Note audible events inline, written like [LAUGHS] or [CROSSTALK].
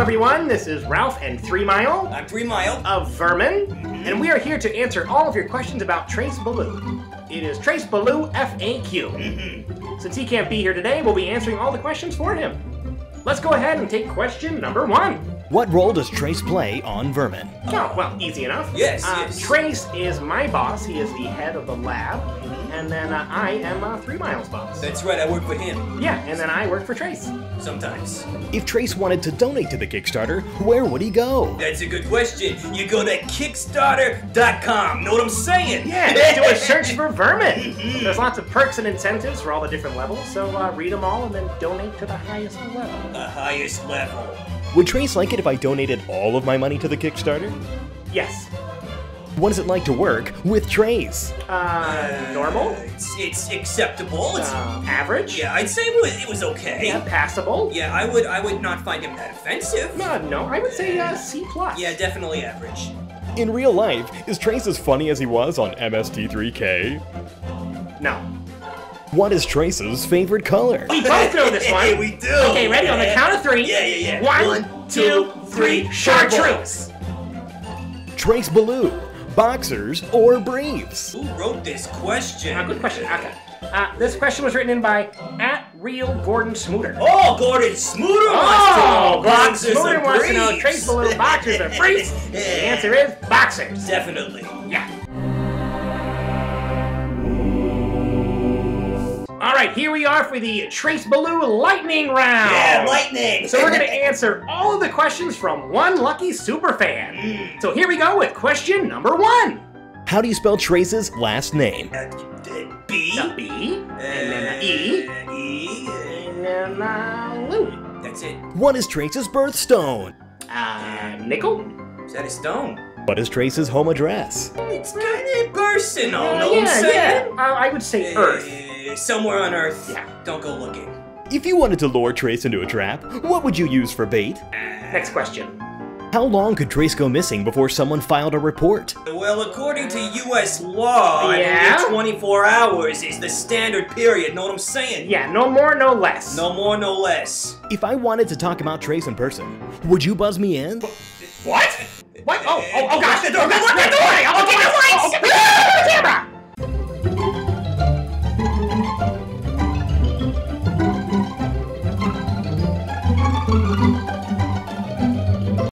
everyone. This is Ralph and Three Mile I'm Three Mile. of Vermin, and we are here to answer all of your questions about Trace Beaulieu. It is Trace Beaulieu FAQ. Mm-hmm. Since he can't be here today, we'll be answering all the questions for him. Let's go ahead and take question number one. What role does Trace play on Vermin? Oh, well, easy enough. Yes, uh, yes. Trace is my boss. He is the head of the lab. And then uh, I am uh, Three Miles' boss. That's right, I work for him. Yeah, and then I work for Trace. Sometimes. If Trace wanted to donate to the Kickstarter, where would he go? That's a good question. You go to Kickstarter.com. Know what I'm saying? Yeah, do a [LAUGHS] search for Vermin. There's lots of perks and incentives for all the different levels, so uh, read them all and then donate to the highest level. The highest level. Would Trace like it if I donated all of my money to the Kickstarter? Yes. What is it like to work with Trace? Uh, normal? It's, it's acceptable. It's, Uh, average? yeah, I'd say it was, it was okay. Yeah, passable? Yeah, I would I would not find him that offensive. No, no, I would say uh, C+. plus. Yeah, definitely average. In real life, is Trace as funny as he was on MST3K? No. What is Trace's favorite color? We both [LAUGHS] know this one. we do. Okay, ready? On the count of three. Yeah, yeah, yeah. One, two, three, chartreuse. Trace Beaulieu, boxers or briefs? Who wrote this question? Uh, good question. Okay. Uh, this question was written in by at real Gordon Smooter. Oh, Gordon Smooter Oh, wants to know Gordon boxers Smooter or wants to know briefs. Trace Beaulieu boxers or briefs. [LAUGHS] The answer is boxers. Definitely. Yeah. Right, here we are for the Trace Beaulieu lightning round. Yeah, lightning. So we're going [LAUGHS] to answer all of the questions from one lucky super fan. So here we go with question number one. How do you spell Trace's last name? Uh, uh, B. A B, and then a E, Uh, E. and then a Lou. uh, That's it. What is Trace's birthstone? Uh, nickel? Is that a stone? What is Trace's home address? It's kind of personal. Uh, know what I'm yeah, saying? yeah. Uh, I would say Earth. Somewhere on Earth. Yeah. Don't go looking. If you wanted to lure Trace into a trap, what would you use for bait? Next question. How long could Trace go missing before someone filed a report? Well, according to U.S. law, Yeah? 24 hours is the standard period. Know what I'm saying? Yeah, no more, no less. No more, no less. If I wanted to talk about Trace in person, would you buzz me in? What? What? Oh, oh, oh gosh. Lock the door, Oh, lock the door. I'll oh, Okay, get the lights. Oh, oh, camera.